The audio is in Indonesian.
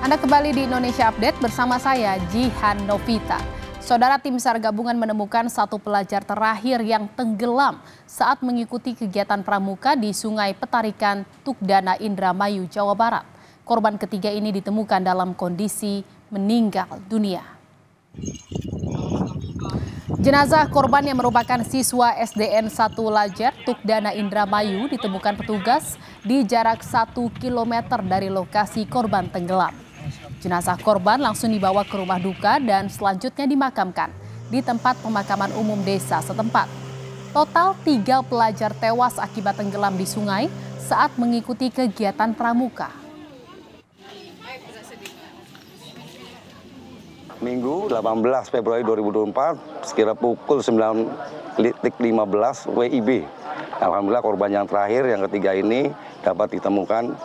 Anda kembali di Indonesia Update bersama saya Jihan Novita. Saudara tim SAR gabungan menemukan satu pelajar terakhir yang tenggelam saat mengikuti kegiatan pramuka di Sungai Petarikan Tukdana Indramayu, Jawa Barat. Korban ketiga ini ditemukan dalam kondisi meninggal dunia. Jenazah korban yang merupakan siswa SDN 1 Lajer Tukdana Indramayu ditemukan petugas di jarak 1 km dari lokasi korban tenggelam. Jenazah korban langsung dibawa ke rumah duka dan selanjutnya dimakamkan di tempat pemakaman umum desa setempat. Total tiga pelajar tewas akibat tenggelam di sungai saat mengikuti kegiatan pramuka. Minggu 18 Februari 2024 sekira pukul 9.15 WIB. Alhamdulillah korban yang terakhir yang ketiga ini dapat ditemukan